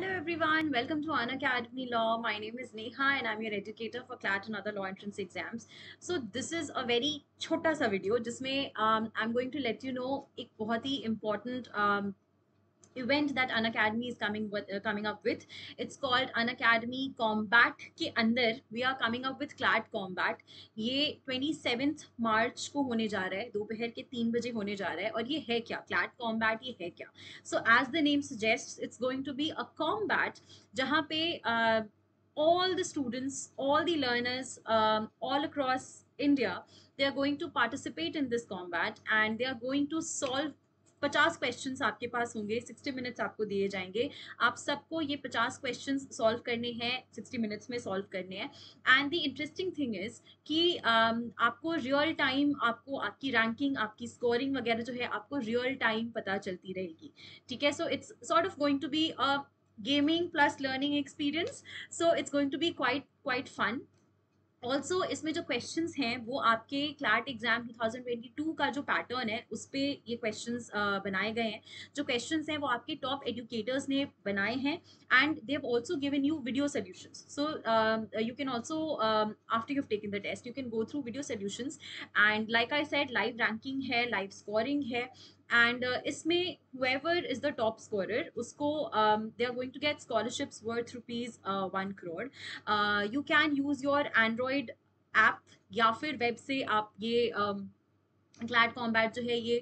Hello everyone, welcome to An Academy Law. My name is Neha and I'm your educator for CLAT and other law entrance exams. So this is a very छोटा सा video जिसमें um, I'm going to let you know एक बहुत ही important um, event that An Academy is coming with uh, coming up with. It's called An Academy Combat के अंदर we are coming up with CLAT Combat. ये 27th मार्च को होने जा रहा है दोपहर के तीन बजे होने जा रहा है और ये है क्या CLAT Combat ये है क्या So as the name suggests, it's going to be a combat जहाँ पे uh, all the students, all the learners um, all across India, they are going to participate in this combat and they are going to solve पचास question आपके पास होंगे sixty minutes आपको दिए जाएँगे। आप सबको ये पचास क्वेश्चन सॉल्व करने हैं सिक्सटी मिनट्स में सॉल्व करने हैं। And the interesting thing is कि um, आपको रियल टाइम आपको आपकी रैंकिंग आपकी स्कोरिंग वगैरह जो है आपको रियल टाइम पता चलती रहेगी। ठीक है? So it's sort of going to be a gaming plus learning experience. So it's going to be quite quite fun. Also इसमें जो क्वेश्चन हैं, वो आपके क्लैट एग्ज़ाम 2022 का जो पैटर्न है, उस पर ये क्वेश्चंस बनाए गए हैं। जो क्वेश्चन हैं, वो आपके टॉप एजुकेटर्स ने बनाए हैं and they have also given you video solution so you can also after you taken the test you can go through video solution and like I set live ranking है live scoring है। And इसमें whoever is the top scorer उसको they are going to get scholarships worth rupees one crore you can use your Android app या फिर web से आप ये glad combat जो है ये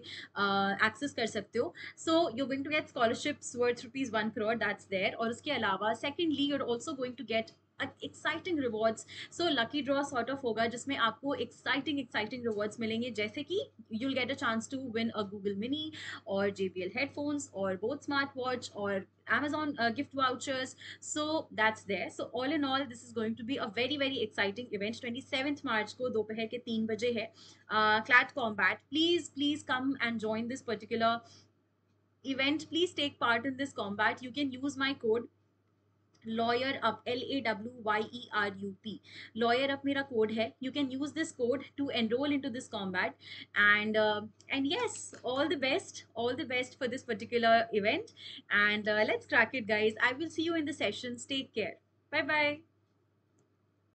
एक्सेस कर सकते हो. So you going to get scholarships worth rupees one crore that's there और उसके अलावा secondly you are also going to get exciting rewards so lucky draw sort of होगा जिसमें आपको एक्साइटिंग एक्साइटिंग रिवॉर्ड्स मिलेंगे जैसे कि you'll get a chance to win a Google mini और जे बी एल हेडफोन्स और बोथ स्मार्ट वॉच और Amazon uh, gift vouchers. So that's there. So all in all, this is going to be a very very exciting event. 27th March को दोपहर के तीन बजे है. Uh, Clad Combat. Please please come and join this particular event. Please take part in this combat. You can use my code lawyer up l a w y e r u p. Lawyer up mera code hai you can use this code to enroll into this combat. And uh, and yes all the best all the best for this particular event. And uh, let's crack it guys. I will see you in the sessions. Take care. Bye bye